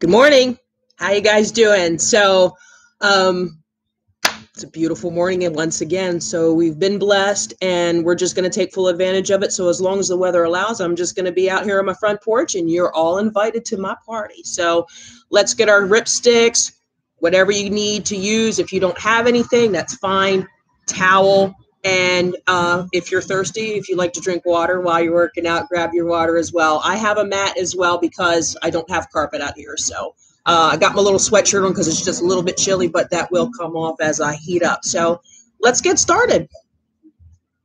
Good morning. How you guys doing? So, um, it's a beautiful morning and once again. So we've been blessed and we're just going to take full advantage of it. So as long as the weather allows, I'm just going to be out here on my front porch and you're all invited to my party. So let's get our Ripstix, whatever you need to use. If you don't have anything, that's fine. Towel. And uh, if you're thirsty, if you like to drink water while you're working out, grab your water as well. I have a mat as well because I don't have carpet out here. So uh, I got my little sweatshirt on because it's just a little bit chilly, but that will come off as I heat up. So let's get started.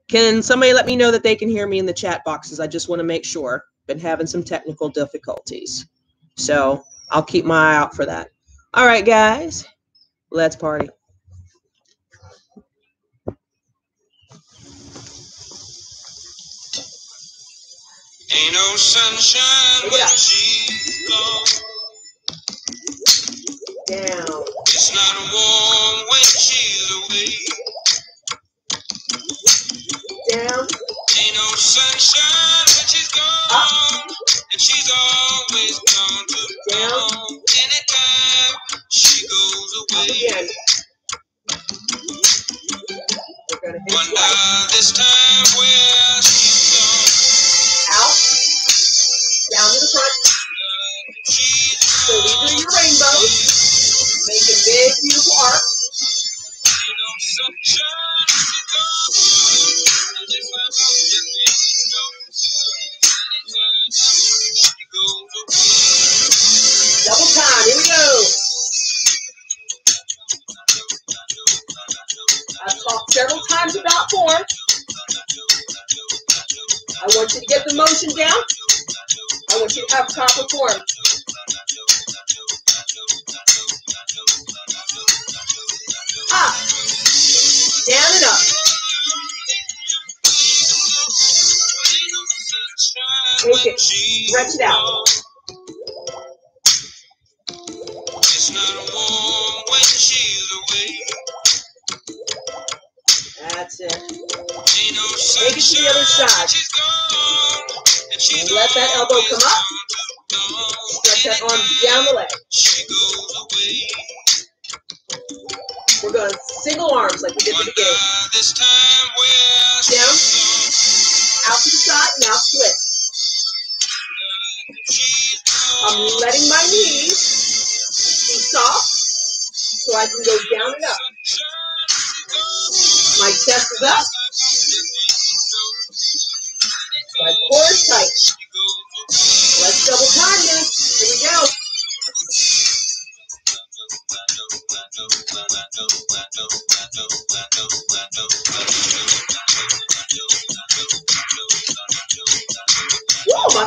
Can somebody let me know that they can hear me in the chat boxes? I just want to make sure. Been having some technical difficulties. So I'll keep my eye out for that. All right, guys, let's party. Ain't no sunshine oh, when she's gone. Down. It's not warm when she's away. Down. Ain't no sunshine when she's ah. gone. And she's always gone too Down. Anytime she goes Up away. again. We're gonna hit Wonder have. Up. Down and up. Take it. Stretch it out. It's not warm when she's away. That's it. Take it to the other side. And Let that elbow come up. We're going single arms like we did at the beginning. this time where Down. Out to the side. Now switch. I'm letting my knees be soft so I can go down and up. My chest is up. My core is tight.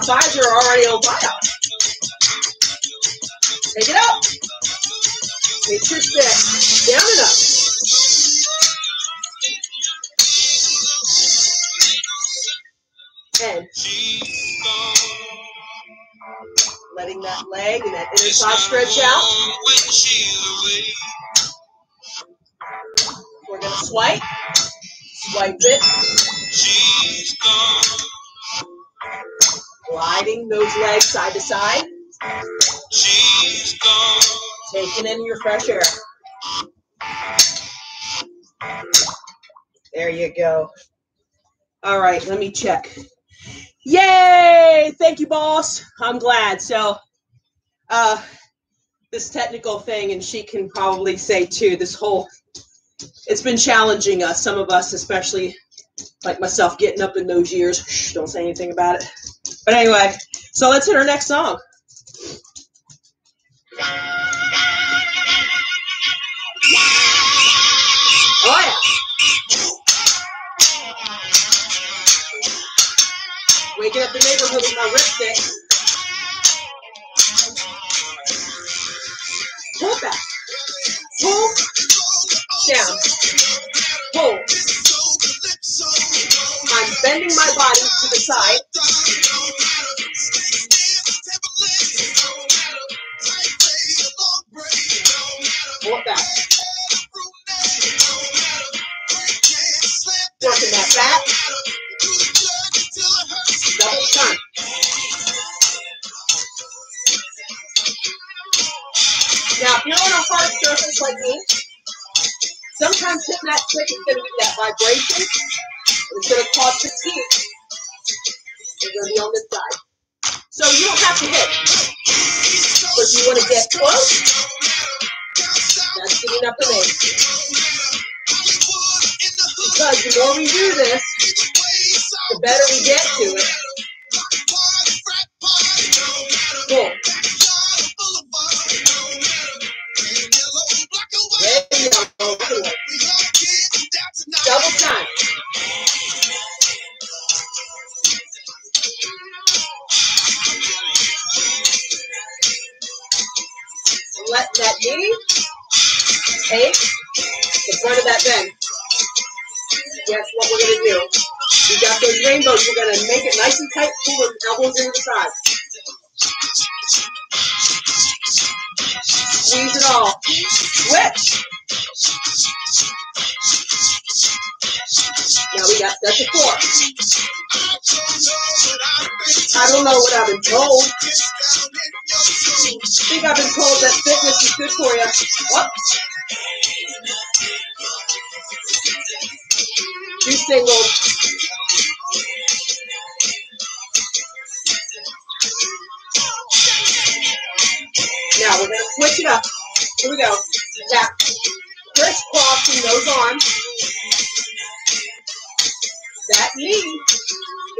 My are already on fire. Take it up. Make your step down and up. And letting that leg and that inner thigh stretch out. Side to side. Taking in your fresh air. There you go. All right, let me check. Yay! Thank you, boss. I'm glad. So, uh, this technical thing, and she can probably say too, this whole, it's been challenging us, some of us, especially like myself, getting up in those years. Shh, don't say anything about it. But anyway, so let's hit our next song. Oh yeah. Waking up the neighborhood with my ripstick. Pull back. Pull down. Pull. I'm bending my body to the side. That quick is going to be that vibration. It's going to cause fatigue. It's going to be on this side. So you don't have to hit. But if you want to get close, that's good up for me. Because the more we do this, the better we get to it. Now we're gonna switch it up. Here we go. Tap. Crisscrossing those arms. That knee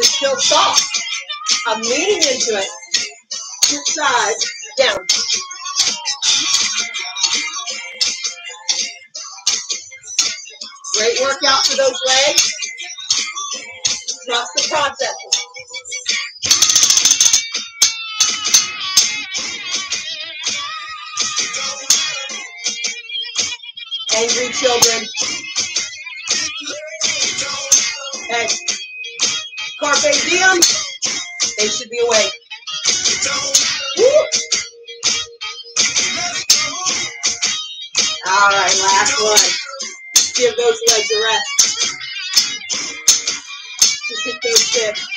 is still soft. I'm leaning into it. Switch sides. Down. Great workout for those legs. Trust the process. Angry children. Hey, Carpe diem. They should be awake. Woo. All right, last one. Give those legs a rest. Just hit those six.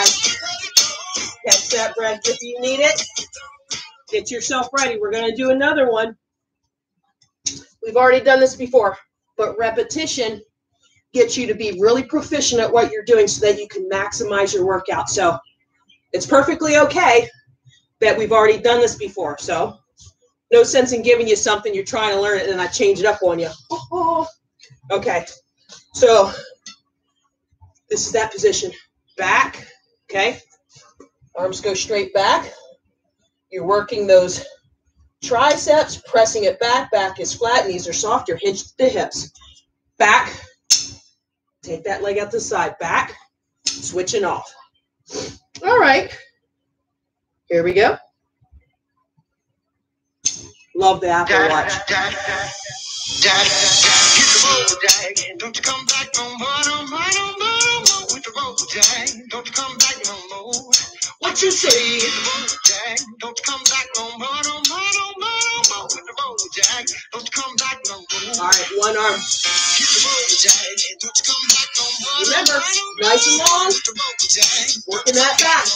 Guys. Catch that breath if you need it. Get yourself ready. We're going to do another one. We've already done this before, but repetition gets you to be really proficient at what you're doing so that you can maximize your workout. So it's perfectly okay that we've already done this before. So no sense in giving you something you're trying to learn it and then I change it up on you. Okay. So this is that position. Back. Okay. Arms go straight back. You're working those triceps, pressing it back. Back is flat, knees are soft. You're hinged to the hips. Back. Take that leg out the side. Back. Switching off. All right. Here we go. Love the Apple Watch. Don't you come back no more, no more, no more, no more with the road, Jack. Don't you come back no more. What you say? Hit the road, Jack. Don't you come back no more, no more, no more, no more with the road, Jack. Don't you come back no more. All right, one arm. Hit the road, Jack. Don't you come back no more. Remember, nice and long. with the road, Jack. Working that back.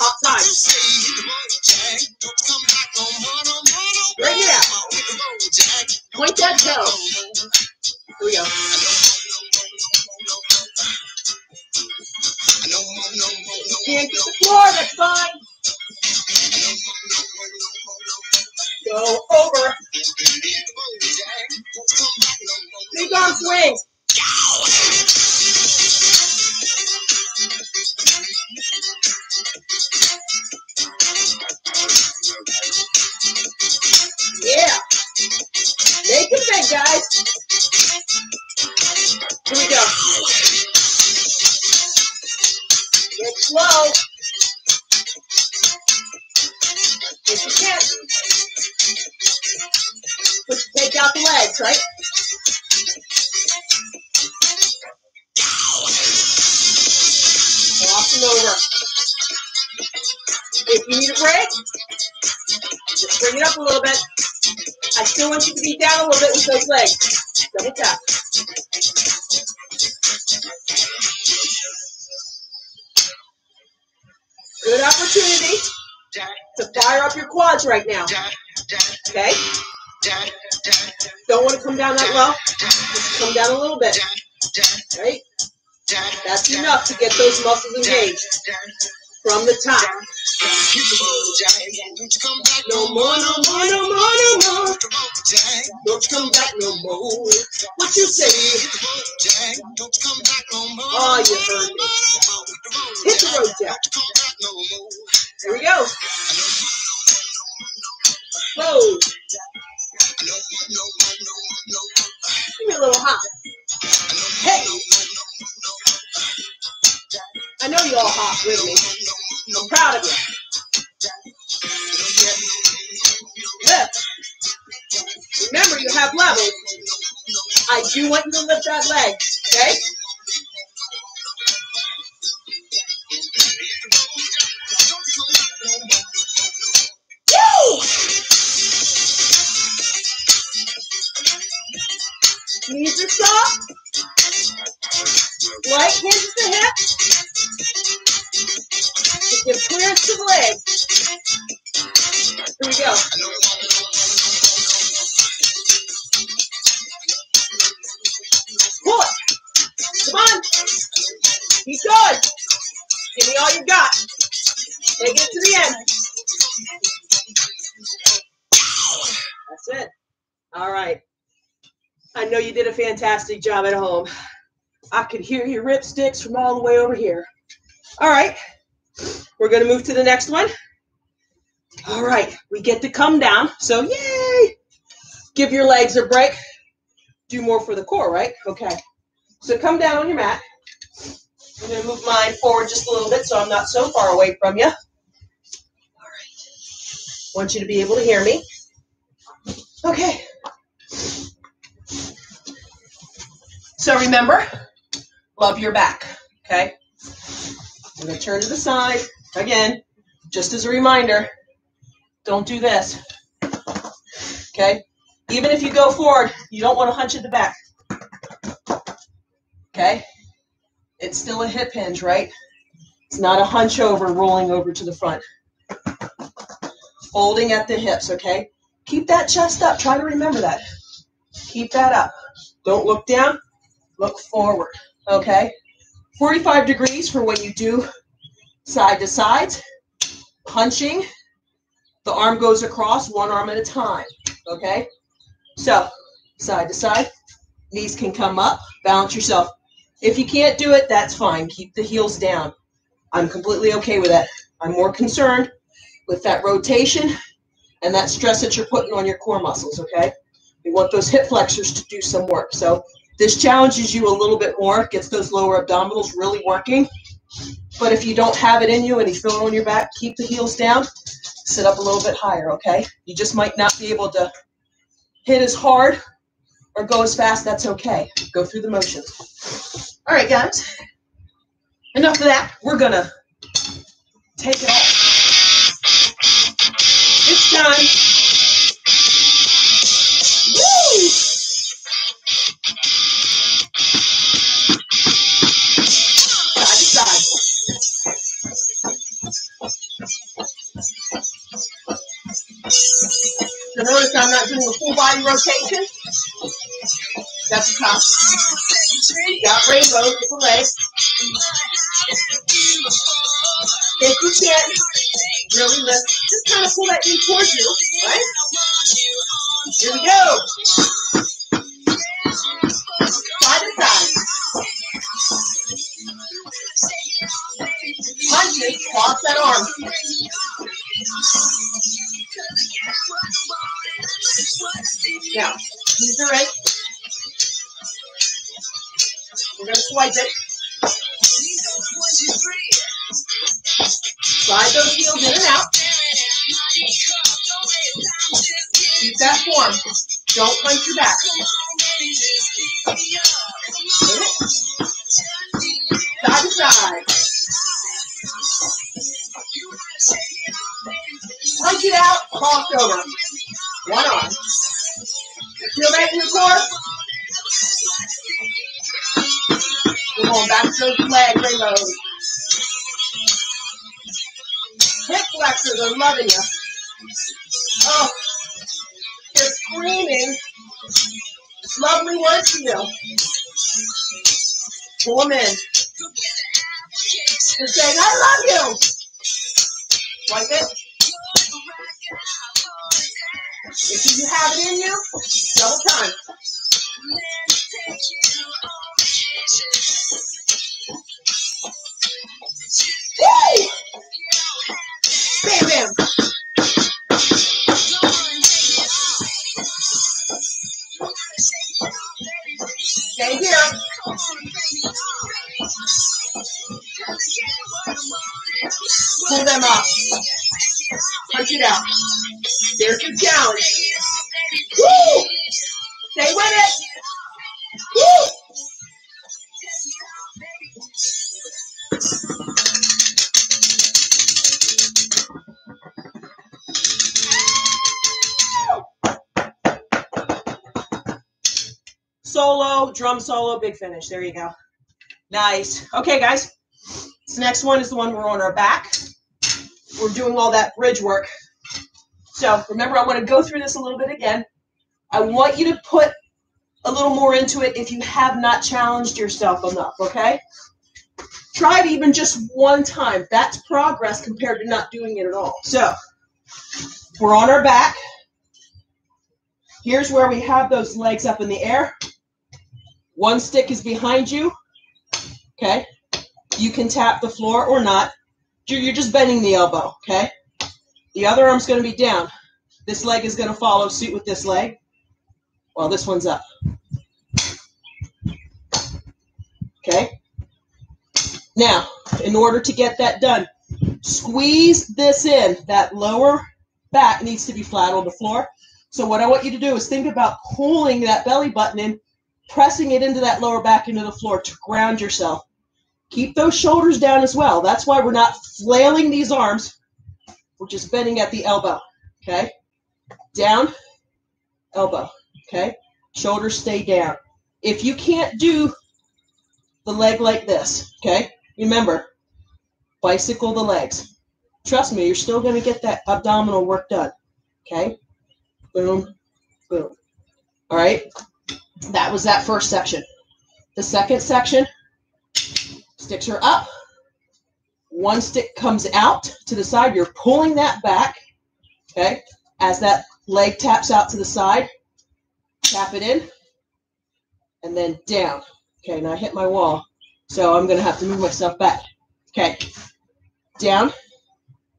Top time. Hit the road, Jack. Don't you come back no more, no more, no more, Bring it out. no the road, Jack. Point that toe. Here we go. Can't get the floor, that's fine. Go over. Big arm swing. Right now. Okay? Don't want to come down that low. Just come down a little bit. Right? That's enough to get those muscles engaged from the top. No more, no more, no more, no more. Don't come back no more. What you say? Oh, you heard me. Hit the road, Jack. Here we go. Whoa. Give me a little hop. Hey. I know you all hot with me. I'm proud of you. Lift. Remember, you have levels. I do want you to lift that leg, okay? Knees are soft. Right hands to the hip. To give clearance to the leg. Here we go. Pull it. Come on. Keep going. Give me all you got. Take it to the end. That's it. All right. I know you did a fantastic job at home. I could hear your Ripstix from all the way over here. All right. We're going to move to the next one. All right. We get to come down. So, yay. Give your legs a break. Do more for the core, right? Okay. So, come down on your mat. I'm going to move mine forward just a little bit so I'm not so far away from you. All right. Want you to be able to hear me. Okay. So remember, love your back. Okay. I'm to turn to the side. Again, just as a reminder, don't do this. Okay. Even if you go forward, you don't want to hunch at the back. Okay. It's still a hip hinge, right? It's not a hunch over, rolling over to the front. Folding at the hips, okay? Keep that chest up. Try to remember that. Keep that up. Don't look down. Look forward, okay? 45 degrees for when you do side to sides. Punching. The arm goes across, one arm at a time, okay? So, side to side. Knees can come up. Balance yourself. If you can't do it, that's fine. Keep the heels down. I'm completely okay with that. I'm more concerned with that rotation and that stress that you're putting on your core muscles, okay? We want those hip flexors to do some work. So this challenges you a little bit more, gets those lower abdominals really working. But if you don't have it in you and you feel it on your back, keep the heels down, sit up a little bit higher, okay? You just might not be able to hit as hard or go as fast, that's okay. Go through the motions. All right, guys. Enough of that. We're gonna take it off. It's time. A full body rotation. That's the top. Got rainbow with the legs. If you can, really lift. Just kind of pull that knee towards you, right? Here we go. Side to side. Punches, cross that arm. Now, knees are right. We're going to swipe it. Slide those heels in and out. Pull There's your challenge. Woo! Stay with it. Woo! Solo, drum solo, big finish. There you go. Nice. Okay, guys. This next one is the one we're on our back. We're doing all that bridge work. Remember, I want to go through this a little bit again. I want you to put a little more into it if you have not challenged yourself enough, okay? Try it even just one time. That's progress compared to not doing it at all. So we're on our back. Here's where we have those legs up in the air. One stick is behind you. Okay. You can tap the floor or not. You're just bending the elbow. Okay. The other arm's going to be down. This leg is going to follow suit with this leg while this one's up. Okay. Now, in order to get that done, squeeze this in. That lower back needs to be flat on the floor. So what I want you to do is think about pulling that belly button in, pressing it into that lower back into the floor to ground yourself. Keep those shoulders down as well. That's why we're not flailing these arms. We're just bending at the elbow. Okay? Down, elbow. Okay? Shoulders stay down. If you can't do the leg like this, okay? Remember, bicycle the legs. Trust me, you're still going to get that abdominal work done. Okay? Boom, boom. All right? That was that first section. The second section, sticks are up. One stick comes out to the side. You're pulling that back. Okay? As that leg taps out to the side, tap it in, and then down. Okay, now I hit my wall. So I'm going to have to move myself back. Okay. Down,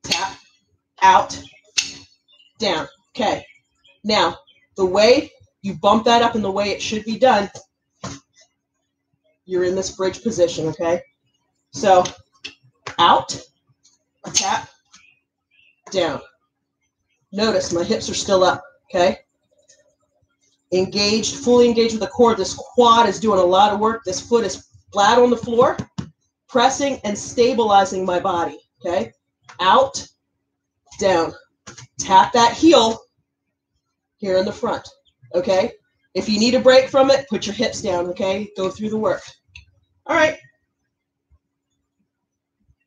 tap, out, down. Okay. Now, the way you bump that up in the way it should be done, you're in this bridge position, okay? So, out, tap, down. Notice my hips are still up, okay? Engaged, fully engaged with the core. This quad is doing a lot of work. This foot is flat on the floor, pressing and stabilizing my body, okay? Out, down. Tap that heel here in the front, okay? If you need a break from it, put your hips down, okay? Go through the work. All right.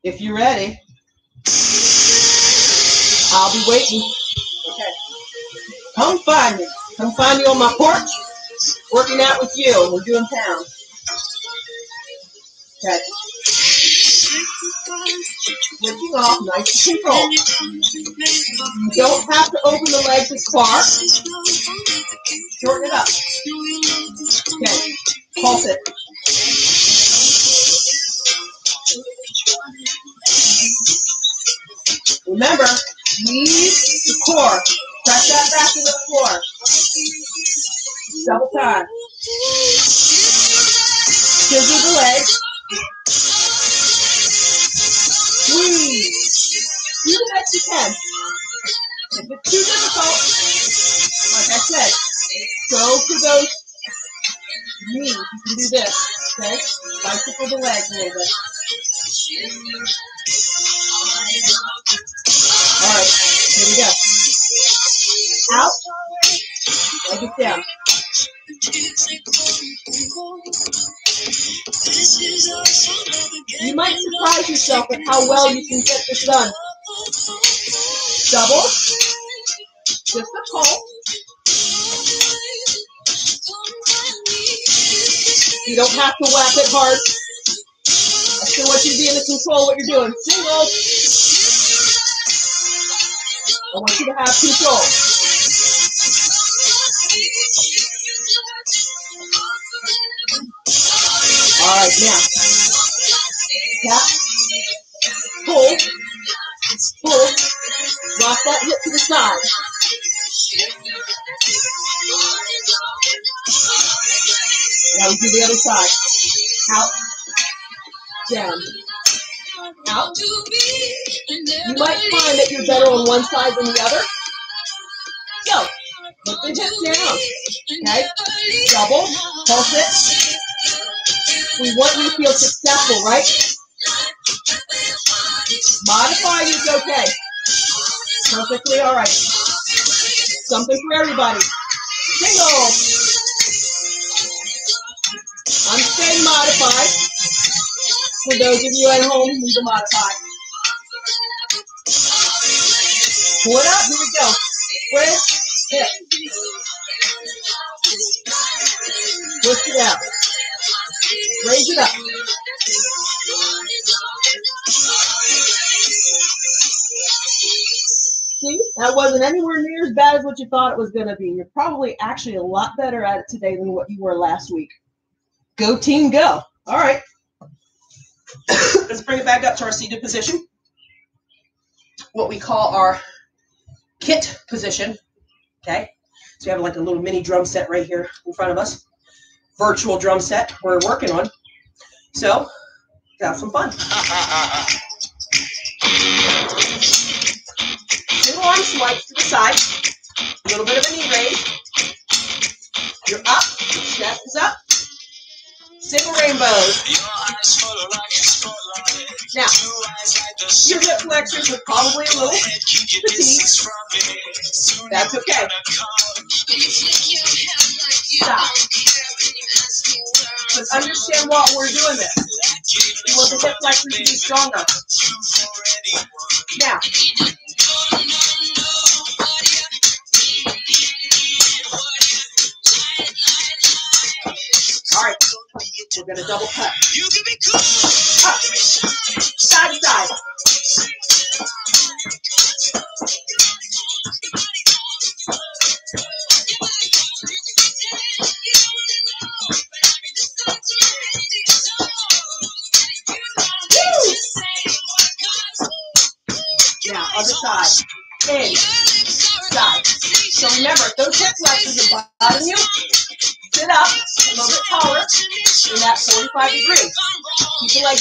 If you're ready, I'll be waiting. Come find me. Come find me on my porch, working out with you. We're doing pounds. Okay. Switching off, nice and controlled. You don't have to open the legs as far. Shorten it up. Okay. Pulse it. Remember, leave the core. Press that back into the floor. Double time. Scissor the legs. Squeeze. Do the best you can. If it's too difficult, like I said, go to those knees. You can do this, okay? Bicycle the legs a little bit. How well you can get this done. Double, just a pull. You don't have to whack it hard. I still want you to be in the control what you're doing. Single. I want you to have control. You might find that you're better on one side than the other. So, put the hips down. Okay? Double. Pulse it. We want you to feel successful, right? Modify is okay. Perfectly all right. Something for everybody. Single. I'm staying modified. For those of you at home, leave it modified. Pull it up. Here we go. Twist, hip. Twist it out. Raise it up. See, that wasn't anywhere near as bad as what you thought it was going to be. You're probably actually a lot better at it today than what you were last week. Go team, go. All right. Let's bring it back up to our seated position. What we call our kit position. Okay. So we have like a little mini drum set right here in front of us. Virtual drum set we're working on. So, have some fun. Single arm swipes to the side. A little bit of a knee raise. You're up. Chest is up. Single rainbows. Now, your hip flexors are probably a little fatigued. That's okay. Stop. But understand what we're doing this. We want the hip flexors to be stronger. Now, all right, we're gonna double cut. Up, side to side.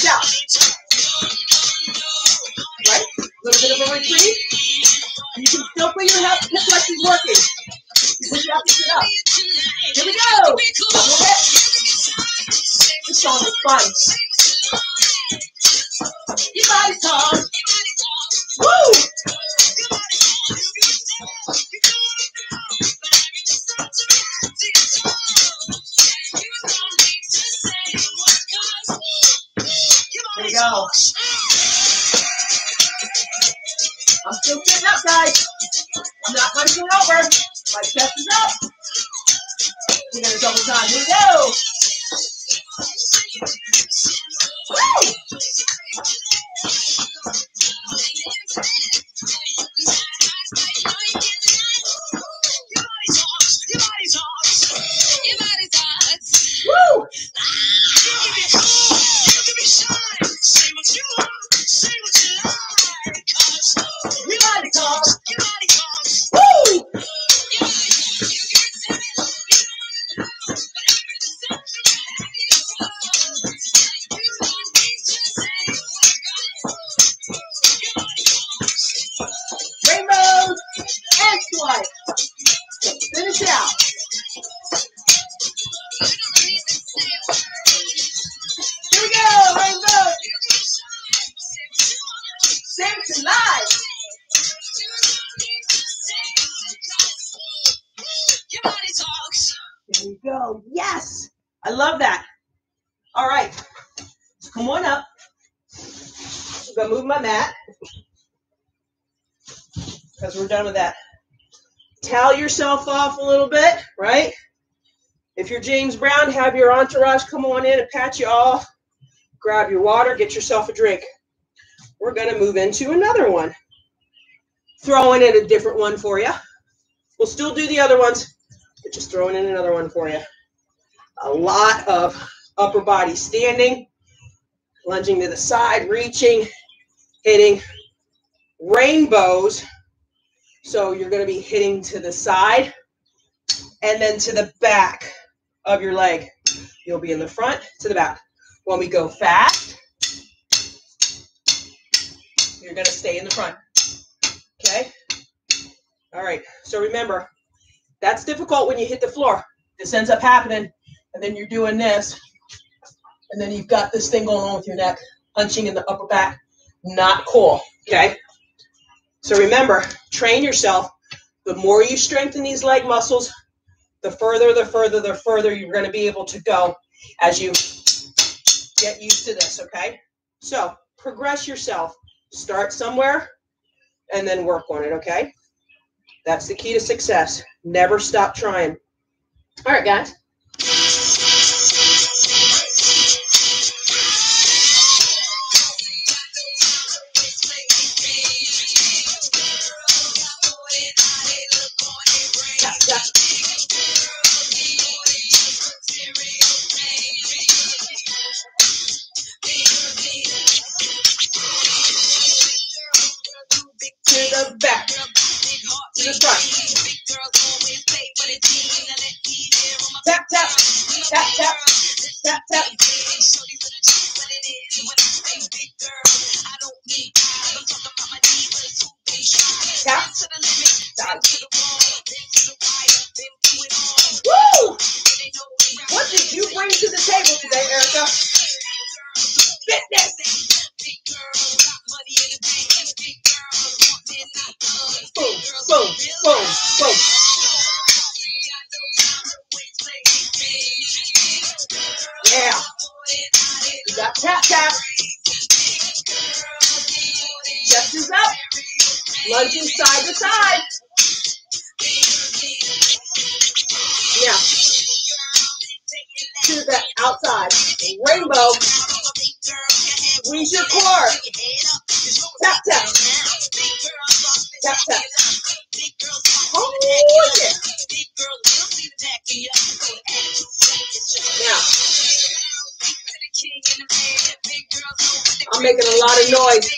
Out. Right? A little bit of a retreat. You can still feel your hip, hip flexors working. You push it up sit up. Here we go. Double hip. This song is fun. To. There we go. Yes. I love that. All right. Come on up. I'm going to move my mat because we're done with that. Towel yourself off a little bit, right? If you're James Brown, have your entourage come on in and pat you off. Grab your water, get yourself a drink. We're going to move into another one. Throwing in a different one for you. We'll still do the other ones, but just throwing in another one for you. A lot of upper body standing, lunging to the side, reaching, hitting rainbows. So you're going to be hitting to the side and then to the back of your leg. You'll be in the front to the back. When we go fast, you're going to stay in the front. Okay? All right. So remember, that's difficult when you hit the floor. This ends up happening, and then you're doing this, and then you've got this thing going on with your neck, punching in the upper back. Not cool. Okay? So remember, train yourself. The more you strengthen these leg muscles, the further, the further, the further you're going to be able to go as you get used to this, okay? So progress yourself. Start somewhere and then work on it, okay? That's the key to success. Never stop trying. All right, guys. Yeah. You got tap tap. Chest is up. Lunging side to side. Yeah. To the outside. Rainbow. So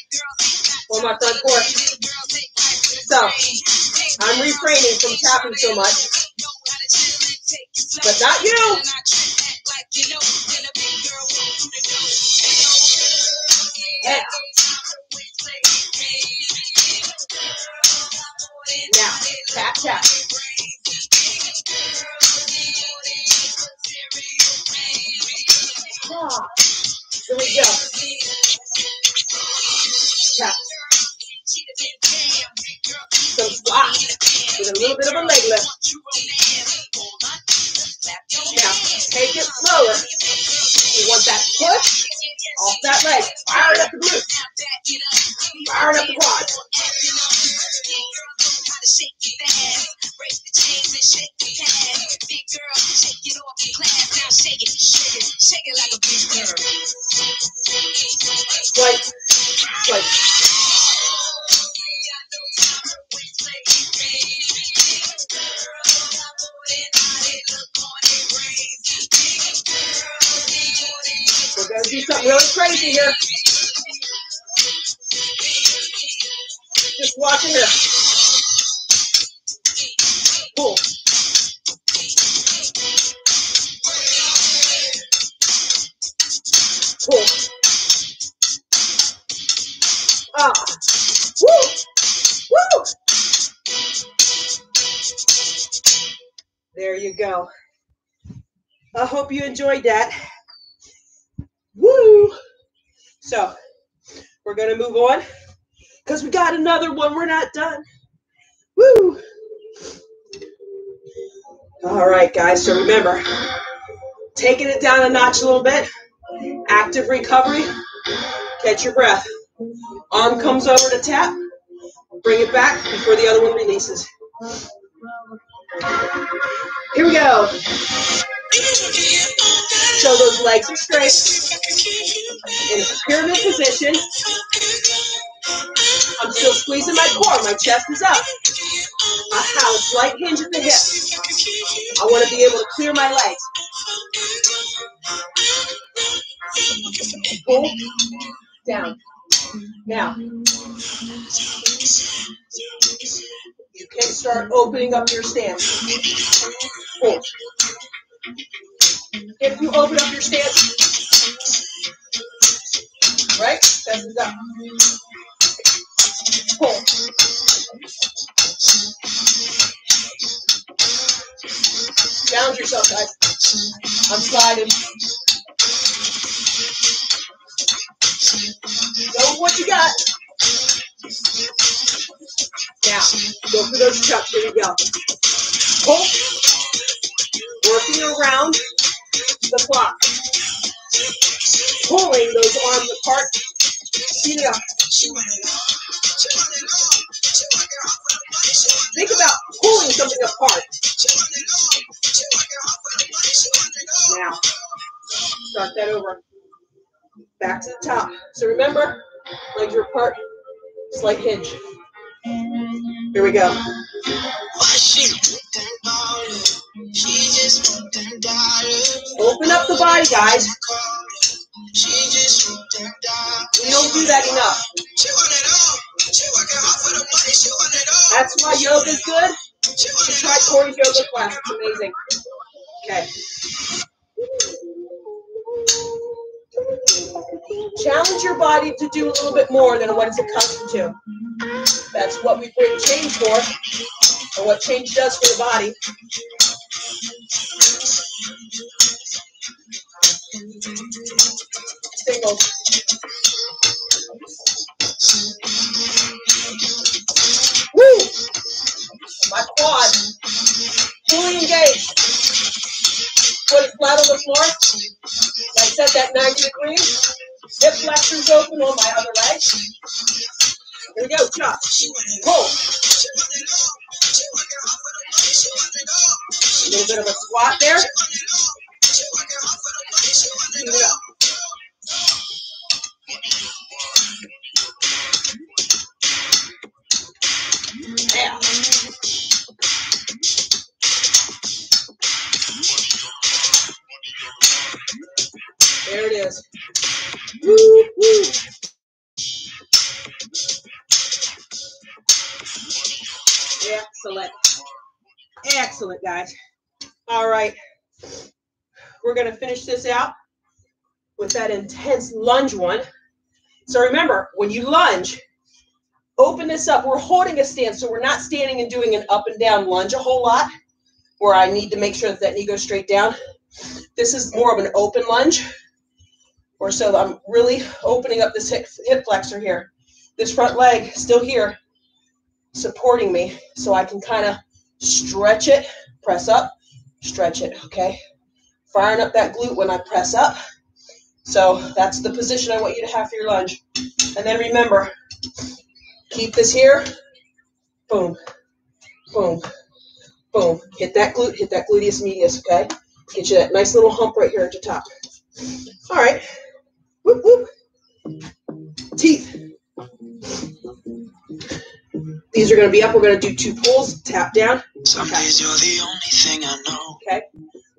I'm refraining from tapping so much. Now, take it slower. You want that push off that leg. Fire it up the glute. Fire it up the quad. Swipe, we're going on because we got another one. We're not done. Woo! All right, guys. So remember, taking it down a notch a little bit, active recovery, catch your breath. Arm comes over to tap, bring it back before the other one releases. Here we go. So those legs are straight. In a pyramid position. I'm still squeezing my core. My chest is up. I have a slight hinge at the hip. I want to be able to clear my legs. Pull down. Now, you can start opening up your stance. Pull. If you open up your stance, right? Chest is up. Pull. Challenge yourself, guys. I'm sliding. Know what you got. Now, go for those chucks. Here we go. Pull. Working around the clock. Pulling those arms apart. Up. Think about pulling something apart. Now, start that over. Back to the top. So remember, legs are apart, slight hinge. Here we go. Open up the body, guys. We don't do that enough. That's why yoga is good. Try Corey's yoga class. It's amazing. Okay. Challenge your body to do a little bit more than what it's accustomed to. That's what we bring change for, or what change does for the body. Singles. Woo! My quad. Fully engaged. Foot flat on the floor. I set that 90 degrees. Hip flexors open on my other leg. Here we go, chop. Pull. A little bit of a squat there. Guys. All right. We're going to finish this out with that intense lunge one. So remember, when you lunge, open this up. We're holding a stance, so we're not standing and doing an up and down lunge a whole lot, where I need to make sure that that knee goes straight down. This is more of an open lunge, or so I'm really opening up this hip, hip flexor here. This front leg still here, supporting me, so I can kind of stretch it, press up, stretch it, okay? Firing up that glute when I press up. So that's the position I want you to have for your lunge. And then remember, keep this here. Boom, boom, boom. Hit that glute, hit that gluteus medius, okay? Get you that nice little hump right here at the top. All right. Whoop, whoop. Teeth. These are going to be up. We're going to do two pulls, tap down. Some days you're the only thing I know. Okay.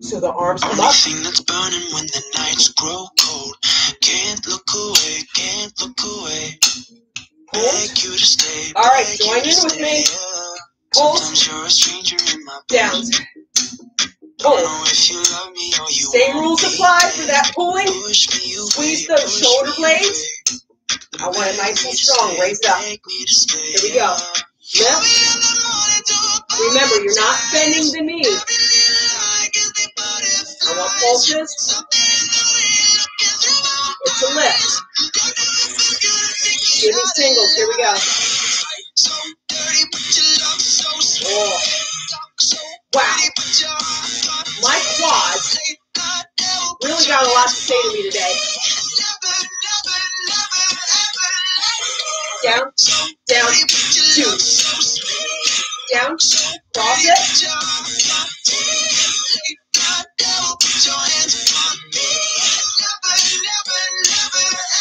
So the arms come Only up. thing that's burning when the nights grow cold. Can't look away, can't look away. Beg you to stay. All right, join in with me. Pulls. Sometimes you're a stranger in my Downs. bed. Don't Pulls. know if you love me oh, Same rules apply for that pulling. Push me away, Squeeze those shoulder blades. I want it nice and strong. Raise it up. Here we go. Lift. Remember, you're not bending the knee. I want pulses. It's a lift. Give me singles. Here we go. Oh. Wow. My quads really got a lot to say to me today. down, down, two, down, drop it.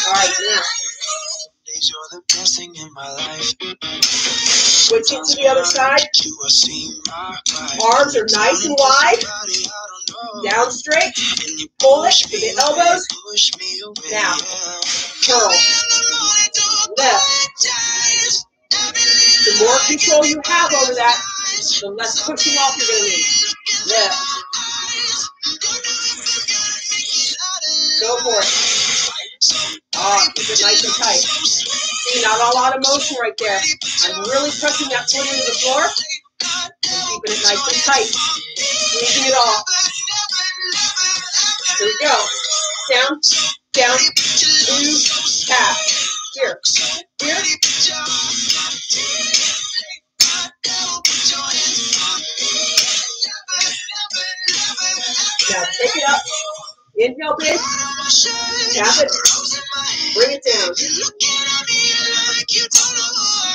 All right, now. You're. Switching to the other side. Arms are nice and wide. Down straight. Pull it to the elbows. Now, curl. Lift. The more control you have over that, the less pushing off you're going to need. Lift. Go for it. Ah, keep it nice and tight. See, not a lot of motion right there. I'm really pressing that foot into the floor and keeping it nice and tight. Squeezing it off. Here we go. Down, down, two, tap. Here, here. Now take it up. Inhale big. Tap it. Bring it down.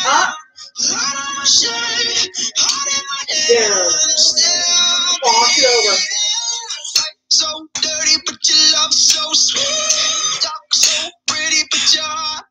Up. Down. Cross it over. So dirty, but your love so sweet. Talk so pretty, but your heart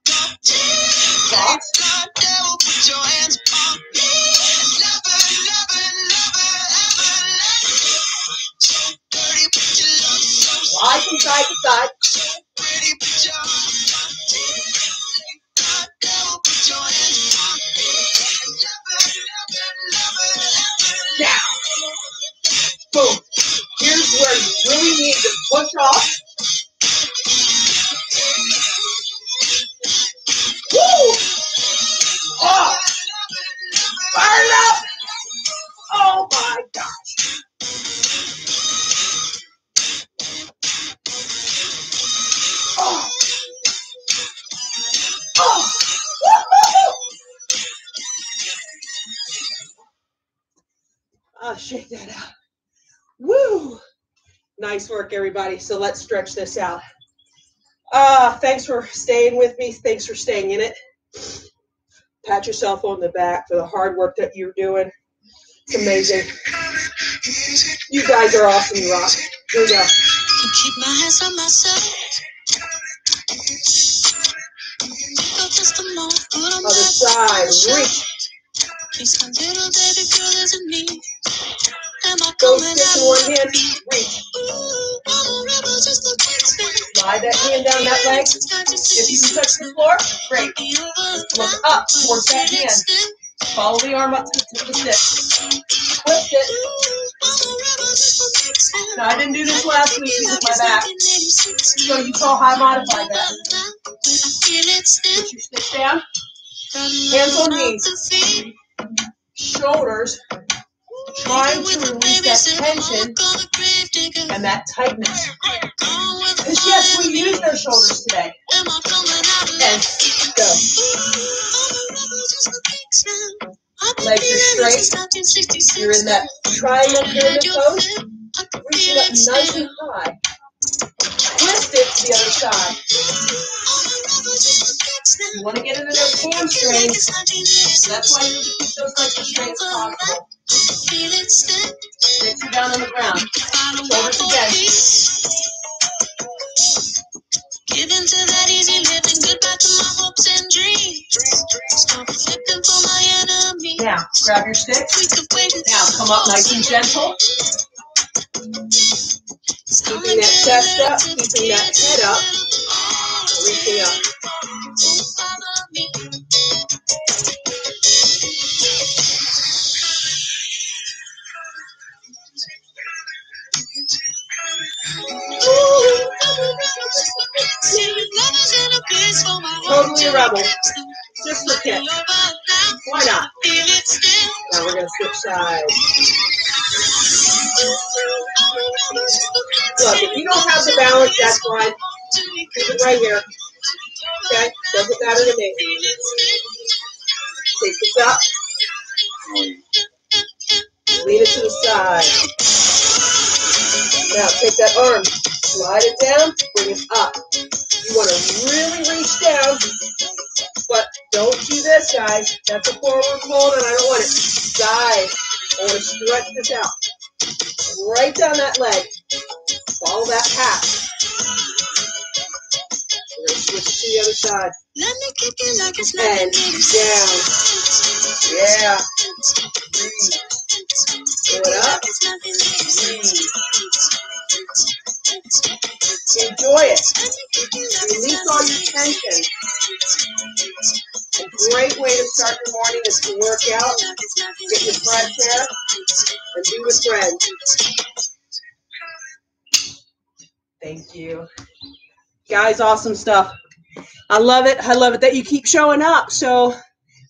everybody. So let's stretch this out. Uh, thanks for staying with me. Thanks for staying in it. Pat yourself on the back for the hard work that you're doing. It's amazing. You guys are awesome. You rock. Here we go. Keep my hands on myself. Go just a moment, but I'm Other side. Reach. My little baby girl me. Am I Go coming stick in one hand. Reach. Slide that hand down that leg. If you can touch the floor, great. Look up towards that hand. Follow the arm up to the stick. Twist it. Now, I didn't do this last week of my back. So you saw how I modified that. Put your stick down. Hands on knees. Shoulders trying to release that tension and that tightness. Because yes, we use their shoulders today. And go. Legs are straight. You're in that triangle pyramid pose. Reach it up nice and high. Twist it to the other side. You want to get into those hamstrings. That's why you need to keep those legs as straight as possible. Are down on the ground. Shoulders again. Giving to that easy living, goodbye to my hopes and dreams. Stop flipping for my enemies. Now, grab your sticks. We could wait Now, come up nice and gentle. Keeping that chest up, keeping that head up, reaching up. Totally a rebel. Just. Why not? Now we're gonna sides. Look, if you don't have the that's fine. Right here. Okay? Doesn't matter to me. Take this up. Lean it to the side. Now take that arm, slide it down, bring it up. You want to really reach down, but don't do this, guys. That's a forward fold, and I don't want it. Side. I want to stretch this out. Right down that leg. Follow that path. To switch the other side. Let me kick it like it's And down. Yeah. Breathe. Pull it up. Breathe. Enjoy it. Release all your tension. A great way to start the morning is to work out, get your fresh air, and be with friends. Thank you. Guys, awesome stuff. I love it. I love it that you keep showing up. So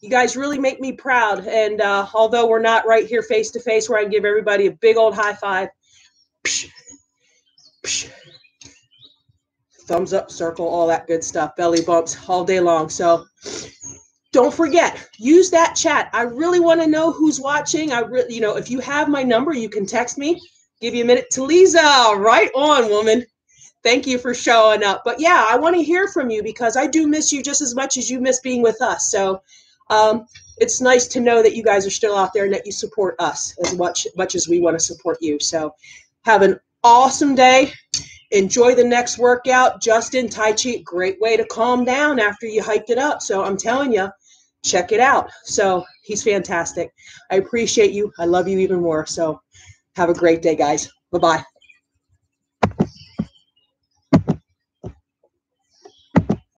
you guys really make me proud. And uh, although we're not right here face to face where I can give everybody a big old high five, psh, psh, thumbs up, circle, all that good stuff, belly bumps all day long. So don't forget, use that chat. I really want to know who's watching. I really, you know, if you have my number, you can text me. Give you a minute. to Lisa. right on, woman. Thank you for showing up. But yeah, I want to hear from you because I do miss you just as much as you miss being with us. So um, it's nice to know that you guys are still out there and that you support us as much much as we want to support you. So have an awesome day. Enjoy the next workout. Justin Tai Chi, great way to calm down after you hyped it up. So I'm telling you, check it out. So he's fantastic. I appreciate you. I love you even more. So have a great day, guys. Bye bye.